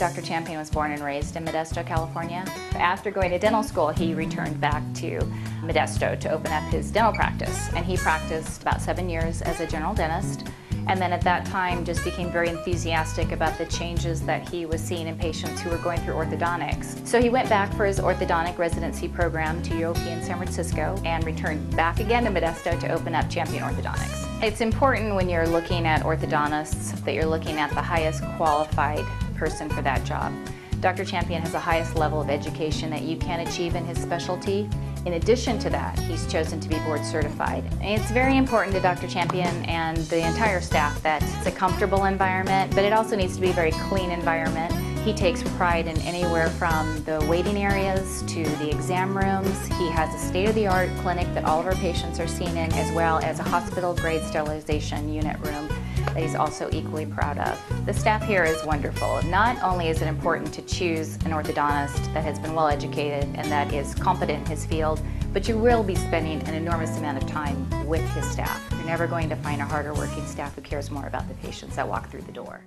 Dr. Champion was born and raised in Modesto, California. After going to dental school, he returned back to Modesto to open up his dental practice. And he practiced about seven years as a general dentist. And then at that time just became very enthusiastic about the changes that he was seeing in patients who were going through orthodontics. So he went back for his orthodontic residency program to UOP in San Francisco and returned back again to Modesto to open up Champion Orthodontics. It's important when you're looking at orthodontists that you're looking at the highest qualified person for that job. Dr. Champion has the highest level of education that you can achieve in his specialty. In addition to that, he's chosen to be board certified. It's very important to Dr. Champion and the entire staff that it's a comfortable environment, but it also needs to be a very clean environment. He takes pride in anywhere from the waiting areas to the exam rooms. He has a state-of-the-art clinic that all of our patients are seen in, as well as a hospital-grade sterilization unit room that he's also equally proud of. The staff here is wonderful. Not only is it important to choose an orthodontist that has been well educated and that is competent in his field, but you will be spending an enormous amount of time with his staff. You're never going to find a harder working staff who cares more about the patients that walk through the door.